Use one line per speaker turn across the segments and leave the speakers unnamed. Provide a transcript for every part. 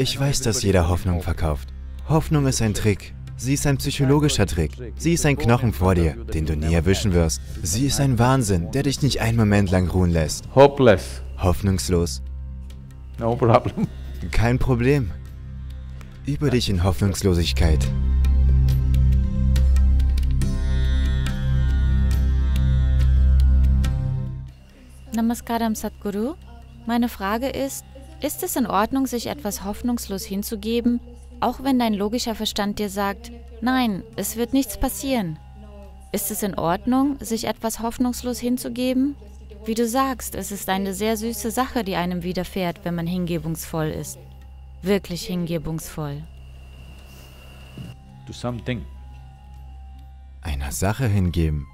Ich weiß, dass jeder Hoffnung verkauft. Hoffnung ist ein Trick. Sie ist ein psychologischer Trick. Sie ist ein Knochen vor dir, den du nie erwischen wirst. Sie ist ein Wahnsinn, der dich nicht einen Moment lang ruhen lässt.
Hopeless.
Hoffnungslos.
No problem.
Kein Problem. Übe dich in Hoffnungslosigkeit.
Namaskaram Sadhguru. Meine Frage ist, ist es in Ordnung, sich etwas hoffnungslos hinzugeben, auch wenn dein logischer Verstand dir sagt, nein, es wird nichts passieren? Ist es in Ordnung, sich etwas hoffnungslos hinzugeben? Wie du sagst, es ist eine sehr süße Sache, die einem widerfährt, wenn man hingebungsvoll ist. Wirklich hingebungsvoll.
To something.
Einer Sache hingeben.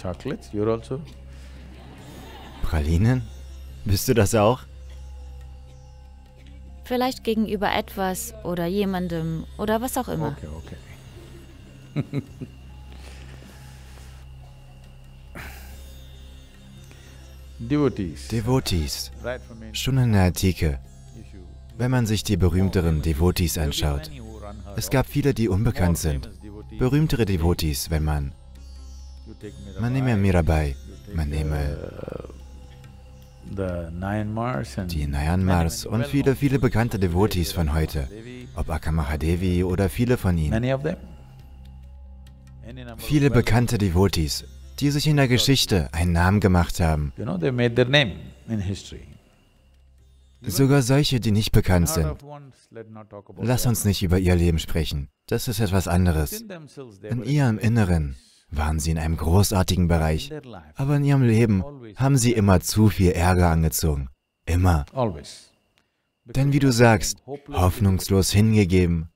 Chocolates, you're also?
Pralinen? Bist du das auch?
Vielleicht gegenüber etwas oder jemandem oder was auch immer.
Okay, okay. Devotees.
Schon in der Antike, wenn man sich die berühmteren Devotees anschaut. Es gab viele, die unbekannt sind. Berühmtere Devotees, wenn man... Man nehme Mirabai, man nehme
and
die Nyanmars und viele, viele bekannte Devotees von heute. Ob Akamahadevi oder viele von ihnen. Viele bekannte Devotees, die sich in der Geschichte einen Namen gemacht haben. Sogar solche, die nicht bekannt sind. Lass uns nicht über ihr Leben sprechen. Das ist etwas anderes. In ihrem Inneren waren sie in einem großartigen Bereich. Aber in ihrem Leben haben sie immer zu viel Ärger angezogen. Immer. Denn wie du sagst, hoffnungslos hingegeben.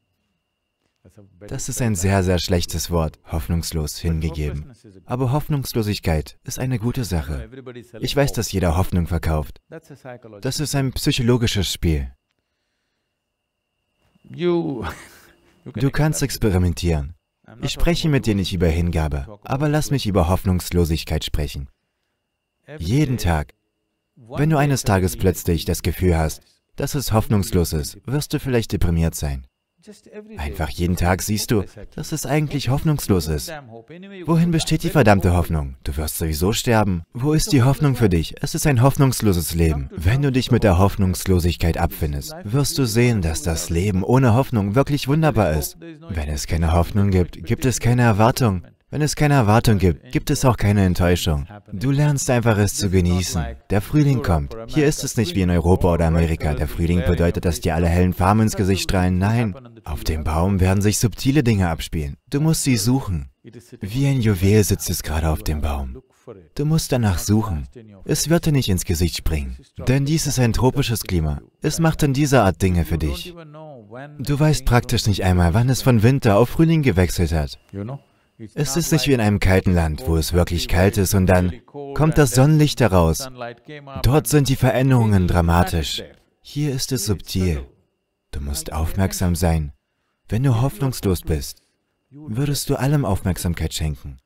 Das ist ein sehr, sehr schlechtes Wort, hoffnungslos hingegeben. Aber Hoffnungslosigkeit ist eine gute Sache. Ich weiß, dass jeder Hoffnung verkauft. Das ist ein psychologisches Spiel. Du kannst
experiment.
experimentieren. Ich spreche mit dir nicht über Hingabe, aber lass mich über Hoffnungslosigkeit sprechen. Jeden Tag. Wenn du eines Tages plötzlich das Gefühl hast, dass es hoffnungslos ist, wirst du vielleicht deprimiert sein. Einfach jeden Tag siehst du, dass es eigentlich hoffnungslos ist. Wohin besteht die verdammte Hoffnung? Du wirst sowieso sterben. Wo ist die Hoffnung für dich? Es ist ein hoffnungsloses Leben. Wenn du dich mit der Hoffnungslosigkeit abfindest, wirst du sehen, dass das Leben ohne Hoffnung wirklich wunderbar ist. Wenn es keine Hoffnung gibt, gibt es keine Erwartung. Wenn es keine Erwartung gibt, gibt es auch keine Enttäuschung. Du lernst einfach es zu genießen. Der Frühling kommt. Hier ist es nicht wie in Europa oder Amerika. Der Frühling bedeutet, dass dir alle hellen Farben ins Gesicht strahlen. Nein, auf dem Baum werden sich subtile Dinge abspielen. Du musst sie suchen. Wie ein Juwel sitzt es gerade auf dem Baum. Du musst danach suchen. Es wird dir nicht ins Gesicht springen. Denn dies ist ein tropisches Klima. Es macht in dieser Art Dinge für dich. Du weißt praktisch nicht einmal, wann es von Winter auf Frühling gewechselt hat. Es ist nicht wie in einem kalten Land, wo es wirklich kalt ist und dann kommt das Sonnenlicht heraus. Dort sind die Veränderungen dramatisch. Hier ist es subtil. Du musst aufmerksam sein. Wenn du hoffnungslos bist, würdest du allem Aufmerksamkeit schenken.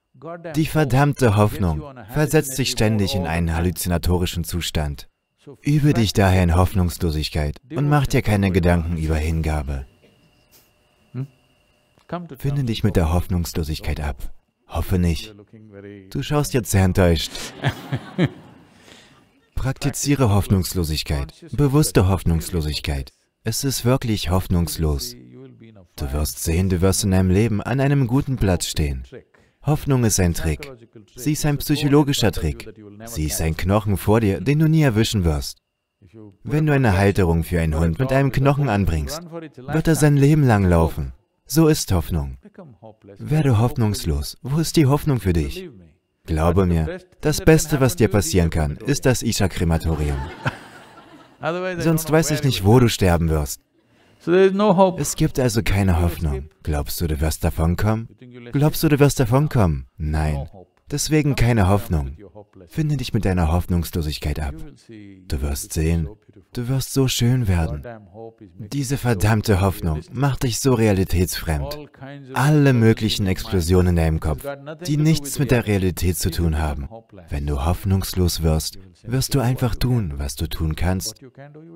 Die verdammte Hoffnung versetzt dich ständig in einen halluzinatorischen Zustand. Übe dich daher in Hoffnungslosigkeit und mach dir keine Gedanken über Hingabe. Finde dich mit der. Hoffnungslosigkeit ab. Hoffe nicht. Du schaust jetzt sehr enttäuscht. Praktiziere Hoffnungslosigkeit. Bewusste Hoffnungslosigkeit. Es ist wirklich hoffnungslos. Du wirst sehen, du wirst in deinem Leben an einem guten Platz stehen. Hoffnung ist ein Trick. Sie ist ein psychologischer Trick. Sie ist ein Knochen vor dir, den du nie erwischen wirst. Wenn du eine Halterung für einen Hund mit einem Knochen anbringst, wird er sein Leben lang laufen. So ist Hoffnung. Werde hoffnungslos. Wo ist die Hoffnung für dich? Glaube mir, das Beste, was dir passieren kann, ist das Isha-Krematorium. Sonst weiß ich nicht, wo du sterben wirst. Es gibt also keine Hoffnung. Glaubst du, du wirst davonkommen? Glaubst du, du wirst davonkommen? Nein. Deswegen keine Hoffnung. Finde dich mit deiner Hoffnungslosigkeit ab. Du wirst sehen, du wirst so schön werden. Diese verdammte Hoffnung macht dich so realitätsfremd. Alle möglichen Explosionen in deinem Kopf, die nichts mit der Realität zu tun haben. Wenn du hoffnungslos wirst, wirst du einfach tun, was du tun kannst.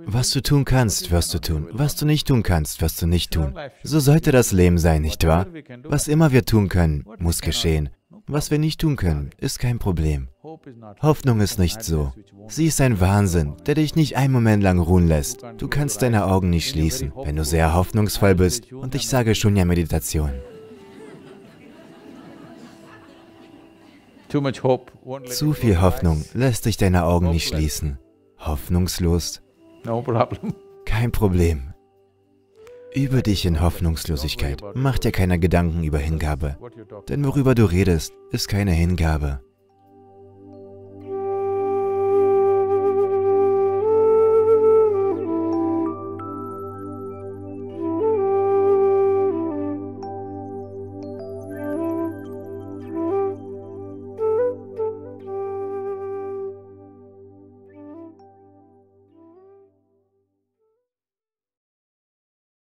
Was du tun kannst, wirst du tun. Was du nicht tun kannst, wirst du nicht tun. So sollte das Leben sein, nicht wahr? Was immer wir tun können, muss geschehen. Was wir nicht tun können, ist kein Problem. Hoffnung ist nicht so. Sie ist ein Wahnsinn, der dich nicht einen Moment lang ruhen lässt. Du kannst deine Augen nicht schließen, wenn du sehr hoffnungsvoll bist. Und ich sage schon ja Meditation. Zu viel Hoffnung lässt dich deine Augen nicht schließen. Hoffnungslos? Kein Problem. Übe dich in Hoffnungslosigkeit. Mach dir keine Gedanken über Hingabe. Denn worüber du redest, ist keine Hingabe.